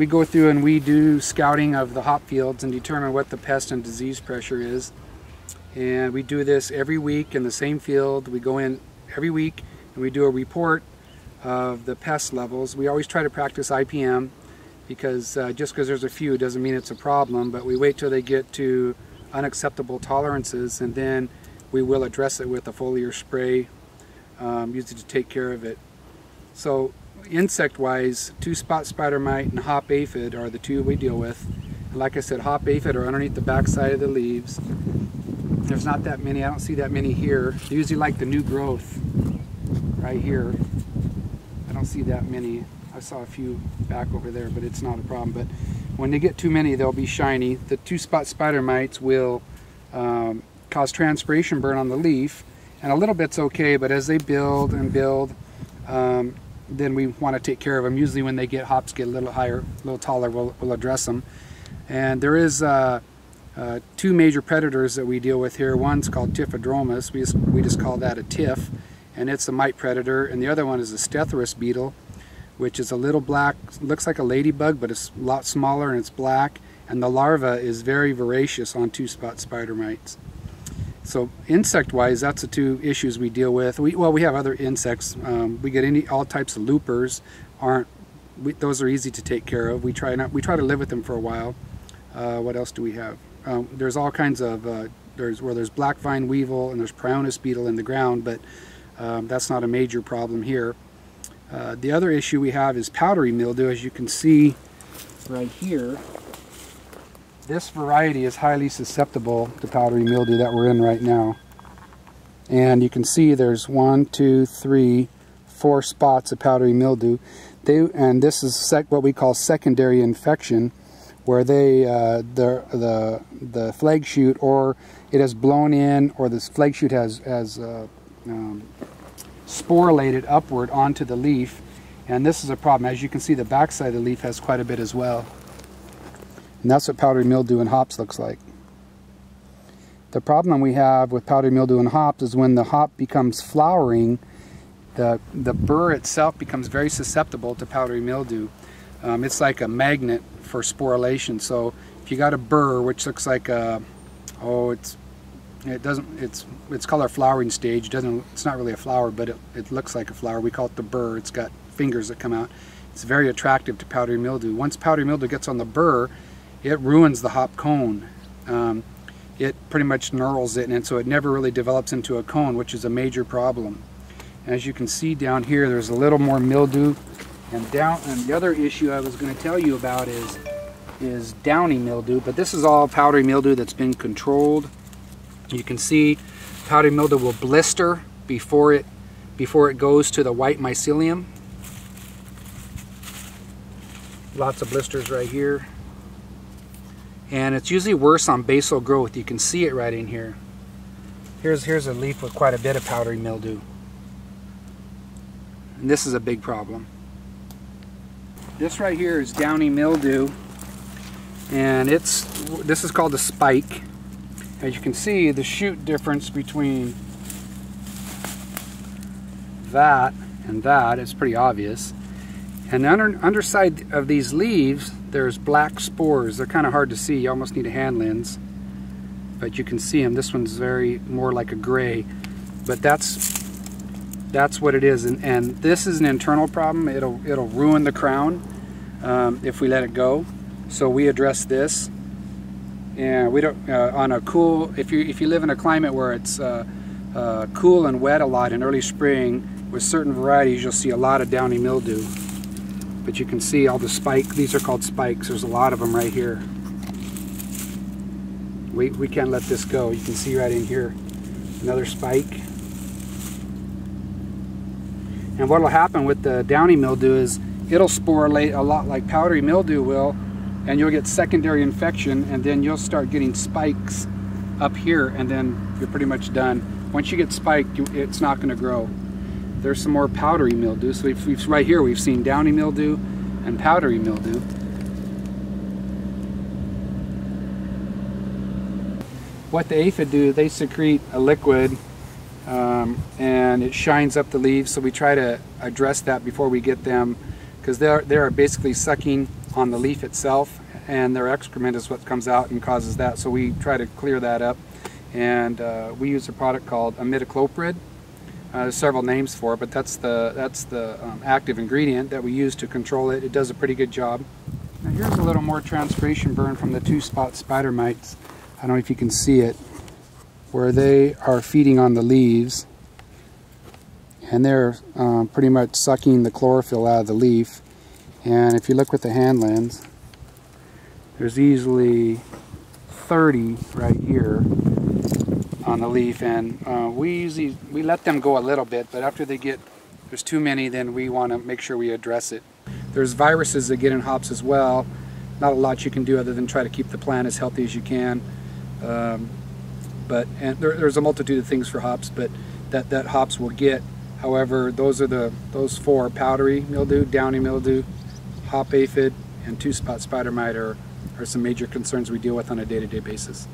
we go through and we do scouting of the hop fields and determine what the pest and disease pressure is. And we do this every week in the same field. We go in every week and we do a report of the pest levels. We always try to practice IPM because uh, just because there's a few doesn't mean it's a problem, but we wait till they get to unacceptable tolerances and then we will address it with a foliar spray, um, usually to take care of it. So insect-wise, two-spot spider mite and hop aphid are the two we deal with. And like I said, hop aphid are underneath the backside of the leaves. There's not that many, I don't see that many here. They usually like the new growth right here. I don't see that many. I saw a few back over there, but it's not a problem. But when they get too many, they'll be shiny. The two-spot spider mites will um, cause transpiration burn on the leaf, and a little bit's okay, but as they build and build, um, then we want to take care of them. Usually when they get hops get a little higher, a little taller, we'll, we'll address them. And there is uh, uh, two major predators that we deal with here. One's called Typhlodromus. We just, we just call that a tiff, and it's a mite predator. And the other one is a Stethorus beetle, which is a little black, looks like a ladybug, but it's a lot smaller and it's black. And the larva is very voracious on two-spot spider mites. So insect-wise, that's the two issues we deal with. We, well, we have other insects. Um, we get any all types of loopers. Aren't we, those are easy to take care of. We try not we try to live with them for a while. Uh, what else do we have? Um, there's all kinds of uh, there's where there's black vine weevil and there's prionus beetle in the ground, but um, that's not a major problem here. Uh, the other issue we have is powdery mildew, as you can see right here. This variety is highly susceptible to powdery mildew that we're in right now. And you can see there's one, two, three, four spots of powdery mildew. They and this is what we call secondary infection, where they uh, the the the flag shoot or it has blown in or this flag shoot has has uh, um, sporulated upward onto the leaf, and this is a problem. As you can see, the backside of the leaf has quite a bit as well. And that's what powdery mildew in hops looks like. The problem we have with powdery mildew in hops is when the hop becomes flowering, the, the burr itself becomes very susceptible to powdery mildew. Um, it's like a magnet for sporulation. So if you got a burr, which looks like a, oh, it's, it doesn't, it's, it's called a flowering stage. It doesn't, it's not really a flower, but it, it looks like a flower. We call it the burr. It's got fingers that come out. It's very attractive to powdery mildew. Once powdery mildew gets on the burr, it ruins the hop cone. Um, it pretty much knurls it and so it never really develops into a cone which is a major problem. As you can see down here there's a little more mildew and down and the other issue I was going to tell you about is is downy mildew but this is all powdery mildew that's been controlled. You can see powdery mildew will blister before it before it goes to the white mycelium. Lots of blisters right here and it's usually worse on basal growth. You can see it right in here. Here's, here's a leaf with quite a bit of powdery mildew. And this is a big problem. This right here is downy mildew and it's this is called a spike. As you can see the shoot difference between that and that is pretty obvious. And the under, underside of these leaves there's black spores. They're kind of hard to see. You almost need a hand lens. But you can see them. This one's very more like a gray. But that's that's what it is. And, and this is an internal problem. It'll it'll ruin the crown um, if we let it go. So we address this. And we don't uh, on a cool. If you if you live in a climate where it's uh, uh, cool and wet a lot in early spring, with certain varieties, you'll see a lot of downy mildew. But you can see all the spike, these are called spikes. There's a lot of them right here. We, we can't let this go. You can see right in here, another spike. And what will happen with the downy mildew is it'll sporulate a lot like powdery mildew will, and you'll get secondary infection, and then you'll start getting spikes up here, and then you're pretty much done. Once you get spiked, it's not going to grow there's some more powdery mildew. So we've, we've, right here we've seen downy mildew and powdery mildew. What the aphid do, they secrete a liquid um, and it shines up the leaves. So we try to address that before we get them because they are, they are basically sucking on the leaf itself and their excrement is what comes out and causes that. So we try to clear that up and uh, we use a product called imidacloprid. Uh, there's several names for it, but that's the that's the um, active ingredient that we use to control it. It does a pretty good job. Now here's a little more transpiration burn from the two-spot spider mites. I don't know if you can see it, where they are feeding on the leaves, and they're um, pretty much sucking the chlorophyll out of the leaf. And if you look with the hand lens, there's easily 30 right here on the leaf and uh, we usually we let them go a little bit but after they get there's too many then we want to make sure we address it. There's viruses that get in hops as well. Not a lot you can do other than try to keep the plant as healthy as you can. Um, but and there, there's a multitude of things for hops but that that hops will get. However those are the those four powdery mildew downy mildew hop aphid and two spot spider mite are, are some major concerns we deal with on a day-to-day -day basis